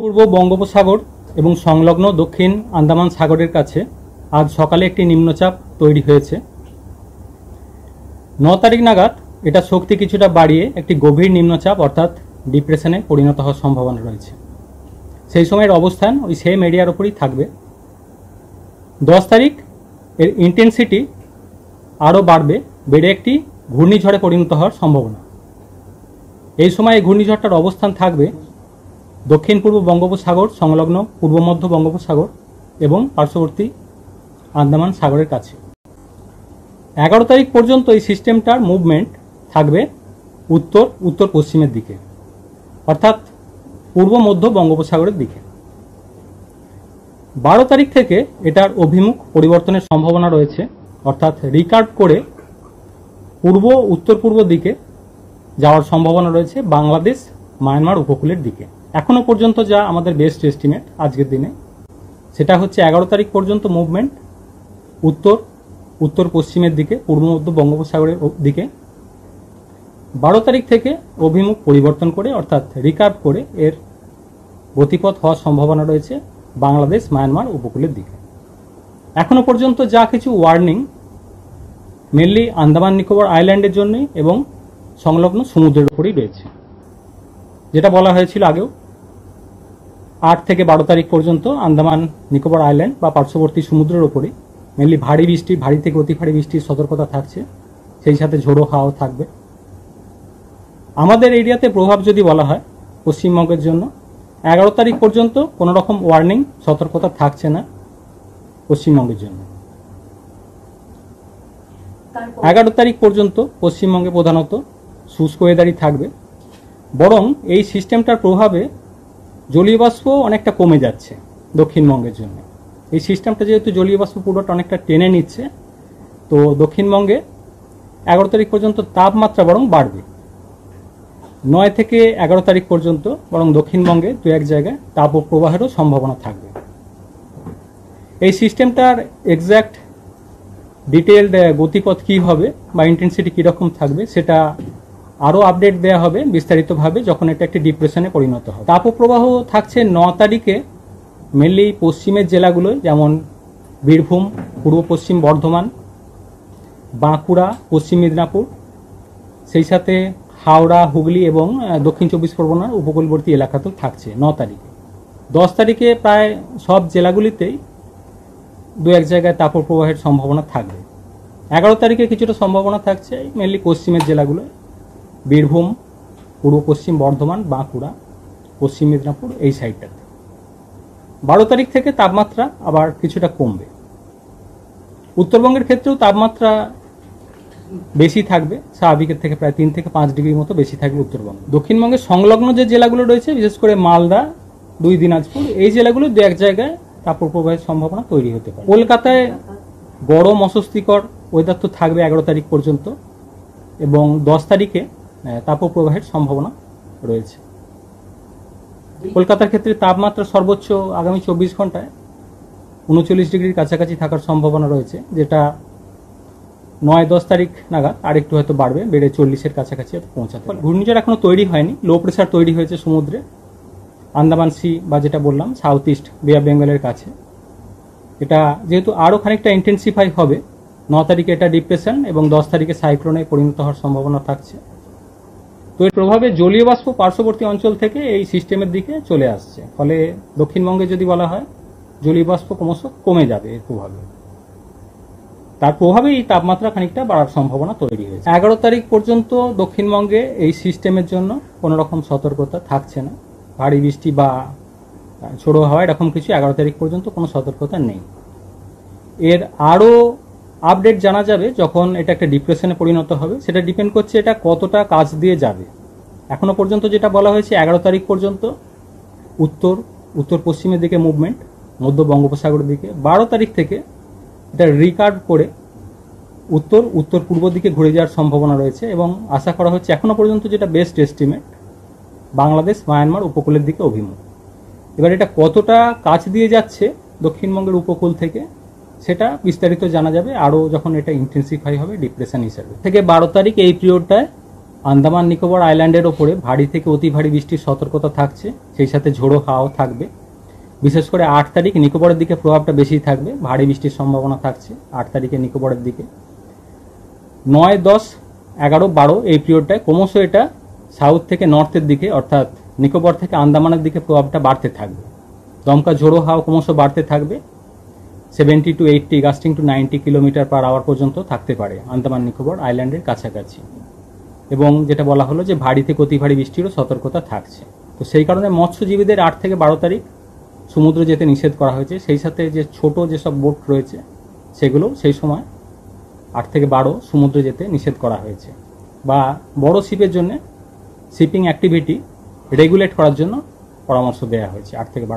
পূর্ব বঙ্গোপসাগর এবং সংলগ্ন দক্ষিণ আন্দামান সাগরের কাছে আজ সকালে একটি নিম্নচাপ তৈরি হয়েছে। ন তারিখ নাগাদ এটা শক্তি কিছুটা বাড়িয়ে একটি গভীর নিম্নচাপ অর্থাৎ ডিপ্রেশনে পরিণত হওয়ার সম্ভাবনা রয়েছে। সেই সময়ের অবস্থান ওই সেম এরিয়ার ওপরই থাকবে। দশ তারিখ এর ইন্টেন্সিটি আরও বাড়বে, বেড়ে একটি ঘূর্ণিঝড়ে পরিণত হওয়ার সম্ভাবনা। এই সময় এই ঘূর্ণিঝড়টার অবস্থান থাকবে দক্ষিণ পূর্ব বঙ্গোপসাগর, সংলগ্ন পূর্ব মধ্য বঙ্গোপসাগর এবং পার্শ্ববর্তী আন্দামান সাগরের কাছে। এগারো তারিখ পর্যন্ত এই সিস্টেমটার মুভমেন্ট থাকবে উত্তর উত্তর পশ্চিমের দিকে, অর্থাৎ পূর্ব মধ্য বঙ্গোপসাগরের দিকে। বারো তারিখ থেকে এটার অভিমুখ পরিবর্তনের সম্ভাবনা রয়েছে, অর্থাৎ রিকার্ভ করে পূর্ব, উত্তর পূর্ব দিকে যাওয়ার সম্ভাবনা রয়েছে বাংলাদেশ, মায়ানমার উপকূলের দিকে। এখনও পর্যন্ত যা আমাদের বেস্ট এস্টিমেট আজকের দিনে, সেটা হচ্ছে এগারো তারিখ পর্যন্ত মুভমেন্ট উত্তর উত্তর পশ্চিমের দিকে, পূর্ব, মধ্য বঙ্গোপসাগরের দিকে। বারো তারিখ থেকে অভিমুখ পরিবর্তন করে, অর্থাৎ রিকার্ভ করে এর গতিপথ হওয়ার সম্ভাবনা রয়েছে বাংলাদেশ মায়ানমার উপকূলের দিকে। এখনও পর্যন্ত যা কিছু ওয়ার্নিং মেনলি আন্দামান নিকোবর আইল্যান্ডের জন্যই এবং সংলগ্ন সমুদ্রের উপরই রয়েছে। যেটা বলা হয়েছিল আগেও আট থেকে বারো তারিখ পর্যন্ত আন্দামান নিকোবর আইল্যান্ড বা পার্শ্ববর্তী সমুদ্রের ওপরে মেনলি ভারী বৃষ্টি ভারী থেকে অতি ভারী বৃষ্টির সতর্কতা থাকছে সেই সাথে ঝোড়ো হাওয়াও থাকবে। আমাদের এরিয়াতে প্রভাব যদি বলা হয় পশ্চিমবঙ্গের জন্য এগারো তারিখ পর্যন্ত কোনো রকম ওয়ার্নিং সতর্কতা থাকছে না পশ্চিমবঙ্গের জন্য। এগারো তারিখ পর্যন্ত পশ্চিমবঙ্গে প্রধানত শুষ্ক ওয়েদারই থাকবে। বরং এই সিস্টেমটার প্রভাবে জলীয় বাষ্প অনেকটা কমে যাচ্ছে দক্ষিণবঙ্গের জন্য। এই সিস্টেমটা যেহেতু জলীয় বাষ্প পুরোটা অনেকটা টেনে নিচ্ছে, তো দক্ষিণবঙ্গে এগারো তারিখ পর্যন্ত তাপমাত্রা বরং বাড়বে। নয় থেকে এগারো তারিখ পর্যন্ত বরং দক্ষিণবঙ্গে দু এক জায়গায় তাপ প্রবাহেরও সম্ভাবনা থাকবে। এই সিস্টেমটার এক্স্যাক্ট ডিটেলড গতিপথ কী হবে বা ইন্টেন্সিটি কীরকম থাকবে সেটা আরও আপডেট দেওয়া হবে বিস্তারিতভাবে যখন এটা একটি ডিপ্রেশনে পরিণত হবে। তাপপ্রবাহ থাকছে ন তারিখে মেনলি পশ্চিমের জেলাগুলোয়, যেমন বীরভূম, পূর্ব পশ্চিম বর্ধমান, বাঁকুড়া, পশ্চিম মেদিনীপুর, সেই সাথে হাওড়া, হুগলি এবং দক্ষিণ চব্বিশ পরগনার উপকূলবর্তী এলাকাতেও থাকছে ন তারিখে। দশ তারিখে প্রায় সব জেলাগুলিতেই দু এক জায়গায় তাপপ্রবাহের সম্ভাবনা থাকবে। এগারো তারিখে কিছুটা সম্ভাবনা থাকছে মেনলি পশ্চিমের জেলাগুলোয়। বীরভূম, পূর্ব পশ্চিম বর্ধমান, বাঁকুড়া, পশ্চিম মেদিনীপুর এই সাইডটাতে। বারো তারিখ থেকে তাপমাত্রা আবার কিছুটা কমবে। উত্তরবঙ্গের ক্ষেত্রেও তাপমাত্রা বেশি থাকবে, স্বাভাবিকের থেকে প্রায় তিন থেকে পাঁচ ডিগ্রির মতো বেশি থাকবে উত্তরবঙ্গে। দক্ষিণবঙ্গের সংলগ্ন যে জেলাগুলো রয়েছে, বিশেষ করে মালদা, দুই দিনাজপুর, এই জেলাগুলো দু এক জায়গায় তাপপ্রবাহের সম্ভাবনা তৈরি হতে পারে। কলকাতায় গরম, অস্বস্তিকর ওয়েদার তো থাকবে এগারো তারিখ পর্যন্ত এবং দশ তারিখে তাপপ্রবাহের সম্ভাবনা রয়েছে। কলকাতার ক্ষেত্রে তাপমাত্রা সর্বোচ্চ আগামী চব্বিশ ঘন্টায় উনচল্লিশ ডিগ্রির কাছাকাছি থাকার সম্ভাবনা রয়েছে, যেটা নয় দশ তারিখ নাগাদ আরেকটু হয়তো বাড়বে, বেড়ে চল্লিশের কাছাকাছি পৌঁছাতে ঘূর্ণিঝড় এখনও তৈরি হয়নি লো প্রেশার তৈরি হয়েছে সমুদ্রে। আন্দামান সি, বা যেটা বললাম সাউথ ইস্ট বে অফ বেঙ্গলের কাছে। এটা যেহেতু আরও খানিকটা ইন্টেন্সিফাই হবে, ন তারিখে এটা ডিপ্রেশন এবং দশ তারিখে সাইক্লোনে পরিণত হওয়ার সম্ভাবনা থাকছে। তো এর প্রভাবে জলীয় বাষ্প পার্শ্ববর্তী অঞ্চল থেকে এই সিস্টেমের দিকে চলে আসছে। ফলে দক্ষিণবঙ্গে যদি বলা হয়, জলীয় বাষ্প ক্রমশ কমে যাবে এর প্রভাবে। তার প্রভাবে এই তাপমাত্রা খানিকটা বাড়ার সম্ভাবনা তৈরি হয়েছে। এগারো তারিখ পর্যন্ত দক্ষিণবঙ্গে এই সিস্টেমের জন্য কোনো রকম সতর্কতা থাকছে না। ভারী বৃষ্টি বা ছোড়ো হাওয়া এরকম কিছু এগারো তারিখ পর্যন্ত কোনো সতর্কতা নেই। এর আরও আপডেট জানা যাবে যখন এটা একটা ডিপ্রেশনে পরিণত হবে। সেটা ডিপেন্ড করছে এটা কতটা কাজ দিয়ে যাবে। এখনও পর্যন্ত যেটা বলা হয়েছে, এগারো তারিখ পর্যন্ত উত্তর উত্তর পশ্চিমের দিকে মুভমেন্ট মধ্য বঙ্গোপসাগরের দিকে। বারো তারিখ থেকে এটা রিকার্ভ করে উত্তর উত্তর পূর্ব দিকে ঘুরে যাওয়ার সম্ভাবনা রয়েছে এবং আশা করা হচ্ছে এখনও পর্যন্ত যেটা বেস্ট এস্টিমেট বাংলাদেশ, মায়ানমার উপকূলের দিকে অভিমুখ। এবার এটা কতটা কাছ দিয়ে যাচ্ছে দক্ষিণবঙ্গের উপকূল থেকে, সেটা বিস্তারিত জানা যাবে। আরও যখন এটা ইন্টেন্সিফাই হবে ডিপ্রেশন হিসাবে। থেকে বারো তারিখ এই পিরিয়ডটায় আন্দামান নিকোবর আইল্যান্ডের ওপরে ভারী থেকে অতি ভারী বৃষ্টির সতর্কতা থাকছে, সেই সাথে ঝোড়ো হাওয়াও থাকবে। বিশেষ করে আট তারিখ নিকোবরের দিকে প্রভাবটা বেশি থাকবে, ভারী বৃষ্টির সম্ভাবনা থাকছে আট তারিখে নিকোবরের দিকে। নয়, দশ, এগারো, বারো এই পিরিয়ডটায় ক্রমশ এটা সাউথ থেকে নর্থের দিকে অর্থাৎ নিকোবর থেকে আন্দামানের দিকে প্রভাবটা বাড়তে থাকবে। দমকা ঝোড়ো হাওয়া ক্রমশ বাড়তে থাকবে। Seventy two eighty, gusting to ninety kilometre per hour পর্যন্ত থাকতে পারে আন্দামান নিকোবর আইল্যান্ডের কাছাকাছি। এবং যেটা বলা হলো যে ভারী থেকে অতি ভারী বৃষ্টিরও সতর্কতা থাকছে। তো সেই কারণে মৎস্যজীবীদের আট থেকে বারো তারিখ সমুদ্রে যেতে নিষেধ করা হয়েছে। সেই সাথে যে ছোট যেসব বোট রয়েছে, সেগুলো সেই সময় আট থেকে বারো সমুদ্রে যেতে নিষেধ করা হয়েছে। বা বড় শিপের জন্য, শিপিং অ্যাক্টিভিটি রেগুলেট করার জন্য পরামর্শ দেওয়া হয়েছে আট থেকে বারো।